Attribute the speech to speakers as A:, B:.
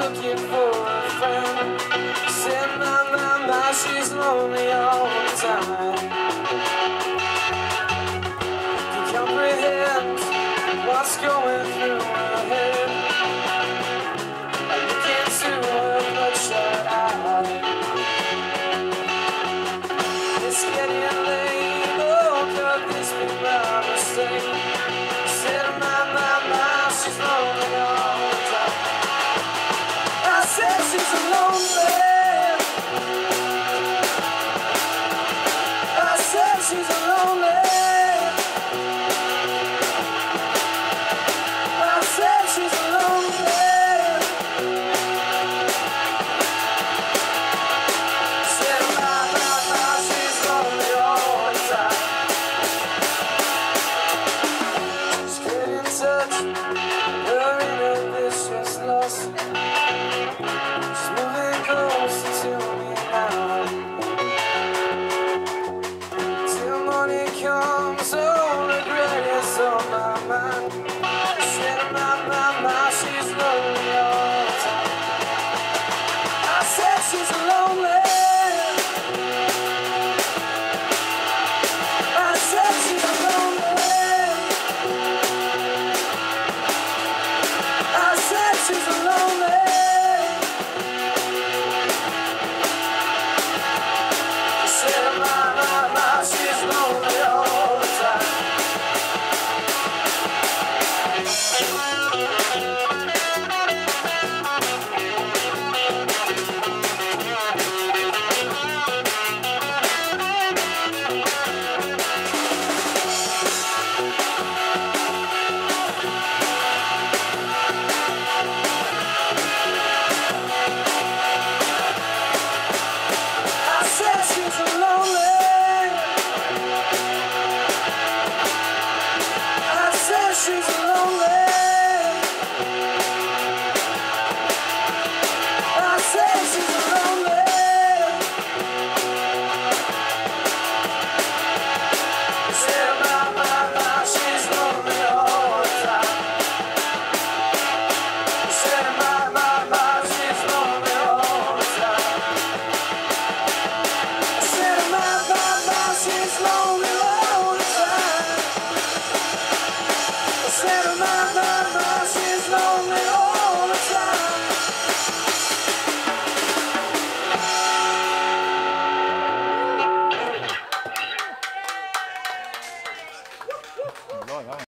A: looking for a friend. Said, nah, nah, she's lonely all the time. Hurry up, this was lost.